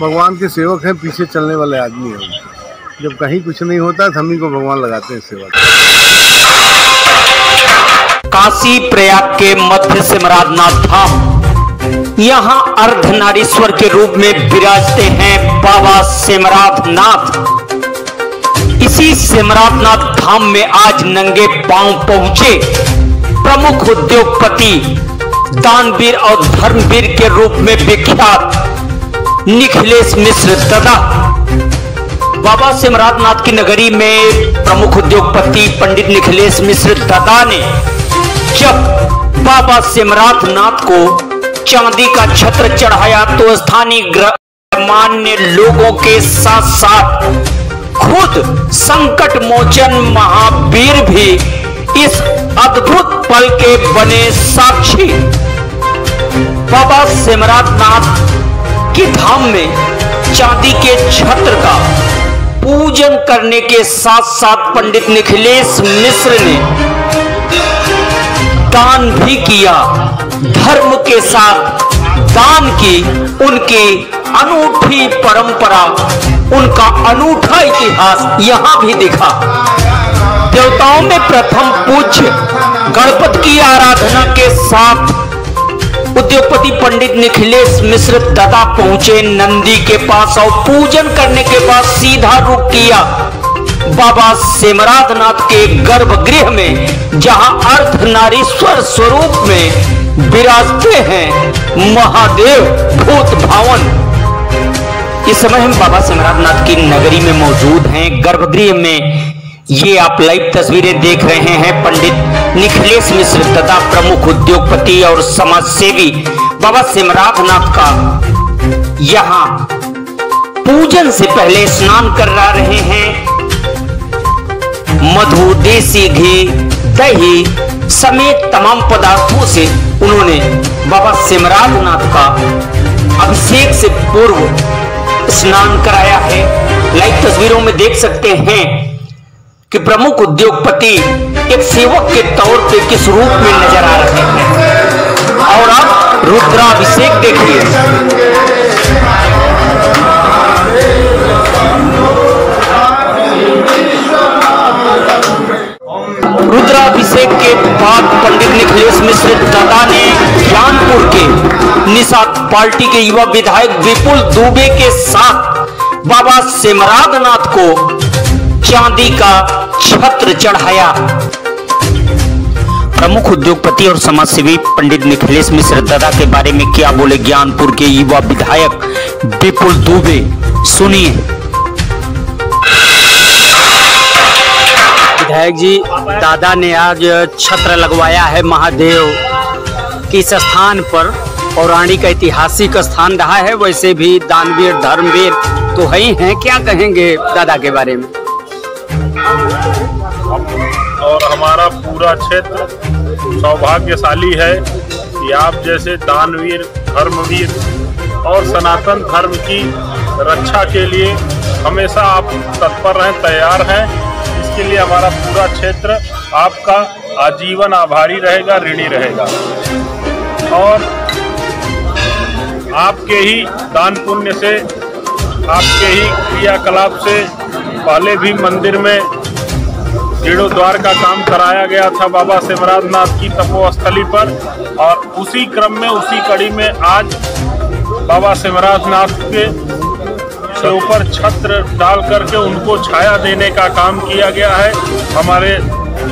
भगवान के सेवक हैं, पीछे चलने वाले आदमी हैं जब कहीं कुछ नहीं होता तो हम ही को भगवान लगाते हैं सेवा काशी प्रयाग के मध्य सिमराजनाथ धाम। यहाँ अर्धनारीश्वर के रूप में विराजते हैं बाबा सिमराजनाथ। इसी सिमराजनाथ धाम में आज नंगे पाँव पहुँचे। प्रमुख उद्योगपति, दानवीर और धर्मवीर के रूप में विख्यात निखिलेश मिश्र दादा। बाबा सिमराजनाथ की नगरी में प्रमुख उद्योगपति पंडित निखिलेश मिश्र दादा ने जब बाबा सिमराजनाथ को चांदी का छत्र चढ़ाया तो स्थानीय गणमान्य लोगों के साथ साथ खुद संकट मोचन महावीर भी इस अद्भुत पल के बने साक्षी। बाबा सिमराजनाथ की धाम में चांदी के छत्र का पूजन करने के साथ साथ पंडित निखिलेश मिश्र ने दान भी किया। धर्म के साथ दान की उनकी अनूठी परंपरा उनका अनूठा इतिहास यहाँ भी दिखा। देवताओं में प्रथम पूज्य गणपति की आराधना के साथ उद्योगपति पंडित निखिलेश मिश्र दादा पहुँचे नंदी के पास और पूजन करने के बाद सीधा रुक किया। बाबा सेमराधनाथ के गर्भगृह में, जहाँ अर्धनारीश्वर स्वरूप में विराजते हैं महादेव भूत इस समय हम बाबा सिमराजनाथ की नगरी में मौजूद हैं। गर्भगृह में ये आप लाइव तस्वीरें देख रहे हैं। पंडित निखिलेश मिश्र तथा प्रमुख उद्योगपति और समाज सेवी बाबा सिमराजनाथ का यहाँ पूजन से पहले स्नान करा रहे हैं। मधु, देसी घी, दही समेत तमाम पदार्थों से उन्होंने बाबा सिमराजनाथ का अभिषेक से पूर्व स्नान कराया है। लाइव तस्वीरों में देख सकते हैं कि प्रमुख उद्योगपति एक सेवक के तौर पे किस रूप में नज़र आ रहे हैं। और अब रुद्राभिषेक देखिए। रुद्राभिषेक के बाद पंडित निखिलेश मिश्र दादा ने ज्ञानपुर के निषाद पार्टी के युवा विधायक विपुल दुबे के साथ बाबा सिमराजनाथ को चांदी का छत्र चढ़ाया। प्रमुख उद्योगपति और समाजसेवी पंडित निखिलेश मिश्र दादा के बारे में क्या बोले ज्ञानपुर के युवा विधायक विपुल दुबे? सुनिए। विधायक जी, दादा ने आज छत्र लगवाया है महादेव। किस स्थान पर पौराणिक ऐतिहासिक स्थान रहा है, वैसे भी दानवीर, धर्मवीर तो है ही हैं क्या कहेंगे दादा के बारे में? और हमारा पूरा क्षेत्र सौभाग्यशाली है कि आप जैसे दानवीर, धर्मवीर और सनातन धर्म की रक्षा के लिए हमेशा आप तत्पर रहें तैयार हैं। इसके लिए हमारा पूरा क्षेत्र आपका आजीवन आभारी रहेगा, ऋणी रहेगा। और आपके ही दान पुण्य से, आपके ही क्रियाकलाप से पहले भी मंदिर में जीर्णोद्वार का काम कराया गया था बाबा सिमराजनाथ की तपोस्थली पर और उसी क्रम में, उसी कड़ी में आज बाबा सिमराजनाथ के से ऊपर छत्र डाल करके उनको छाया देने का काम किया गया है। हमारे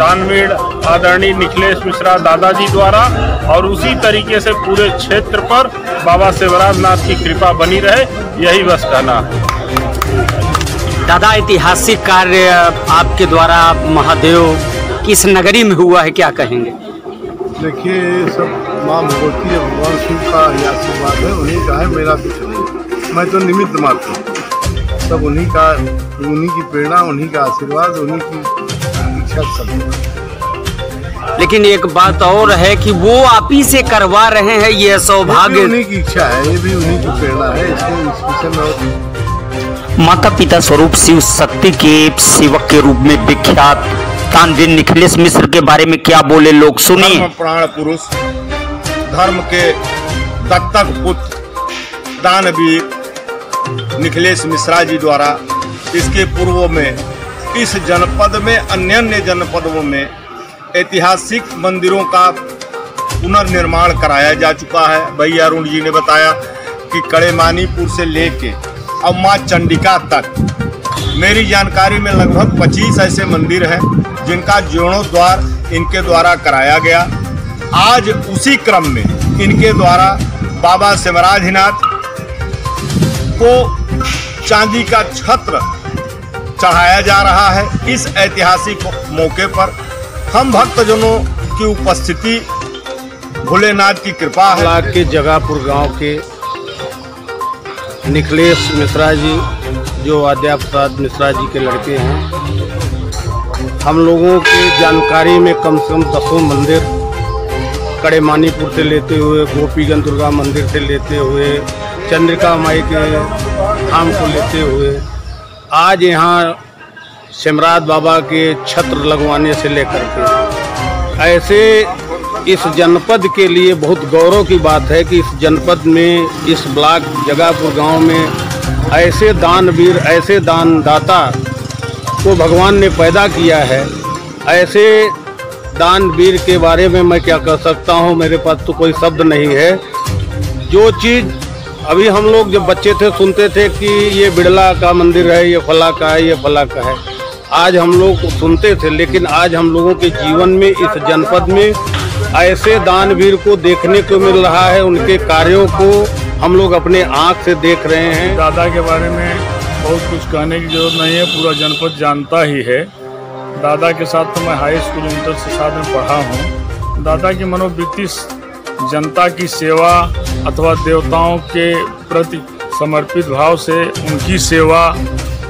दानवीर आदरणीय निखिलेश मिश्रा दादाजी द्वारा और उसी तरीके से पूरे क्षेत्र पर बाबा शिवराज नाथ की कृपा बनी रहे यही बस कहना है दादा ऐतिहासिक कार्य आपके द्वारा महादेव किस नगरी में हुआ है क्या कहेंगे? देखिए ये सब माँ भगवती और भगवान शिव का ही आशीर्वाद है उन्हीं का है मेरा कुछ नहीं मैं तो निमित्त मात्र हूँ। सब उन्हीं का उन्हीं की प्रेरणा उन्हीं का आशीर्वाद उन्हीं की सब। है। लेकिन एक बात और है कि वो आप ही से करवा रहे हैं ये सौभाग्य। उन्हीं की इच्छा है ये भी उन्हीं की प्रेरणा है इसलिए इस विषय में और माता पिता स्वरूप शिव शक्ति के सेवक के रूप में विख्यात दानवीर निखिलेश मिश्र के बारे में क्या बोले लोग? सुनिए। धर्म प्राण पुरुष धर्म के दत्तक पुत्र दानवीर निखिलेश मिश्रा जी द्वारा इसके पूर्व में इस जनपद में अन्य जनपदों में ऐतिहासिक मंदिरों का पुनर्निर्माण कराया जा चुका है। भैया अरुण जी ने बताया कि कड़ेमानीपुर से लेके अब माँ चंडिका तक, मेरी जानकारी में लगभग 25 ऐसे मंदिर हैं, जिनका जीर्णोद्वार इनके द्वारा कराया गया। आज उसी क्रम में इनके द्वारा बाबा सिमराजनाथ को चांदी का छत्र चढ़ाया जा रहा है इस ऐतिहासिक मौके पर। हम भक्तजनों की उपस्थिति, भोलेनाथ की कृपा है। के जगापुर गाँव के निखिलेश मिश्रा जी, जो आद्या प्रसाद मिश्रा जी के लड़के हैं, हम लोगों की जानकारी में कम से कम दसों मंदिर कड़े मानीपुर से लेते हुए, गोपीगंज दुर्गा मंदिर से लेते हुए, चंद्रिका माई के धाम को लेते हुए आज यहाँ सिमराज बाबा के छत्र लगवाने से लेकर के। ऐसे इस जनपद के लिए बहुत गौरव की बात है कि इस जनपद में, इस ब्लॉक जगापुर गाँव में ऐसे दानवीर, ऐसे दानदाता को भगवान ने पैदा किया है। ऐसे दानवीर के बारे में मैं क्या कह सकता हूँ, मेरे पास तो कोई शब्द नहीं है। जो चीज़ अभी हम लोग जब बच्चे थे, सुनते थे कि ये बिड़ला का मंदिर है, ये फला का है, ये फला का है। आज हम लोग सुनते थे, लेकिन आज हम लोगों के जीवन में, इस जनपद में, ऐसे दानवीर को देखने को मिल रहा है, उनके कार्यों को हम लोग अपने आँख से देख रहे हैं। दादा के बारे में बहुत कुछ कहने की ज़रूरत नहीं है, पूरा जनपद जानता ही है। दादा के साथ तो मैं हाई स्कूल इंटर से साथ में पढ़ा हूँ। दादा की मनोवृत्ति, जनता की सेवा अथवा देवताओं के प्रति समर्पित भाव से उनकी सेवा,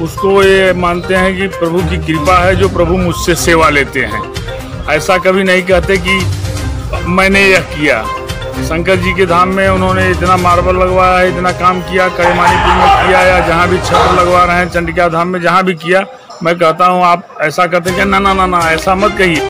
उसको ये मानते हैं कि प्रभु की कृपा है जो प्रभु मुझसे सेवा लेते हैं। ऐसा कभी नहीं कहते कि मैंने यह किया। शंकर जी के धाम में उन्होंने इतना मार्बल लगवाया है इतना काम किया कड़मानीपुर में किया या जहाँ भी छत लगवा रहे हैं, चंडिका धाम में जहाँ भी किया, मैं कहता हूँ, आप ऐसा करते हैं ना ना ना ना, ऐसा मत कहिए।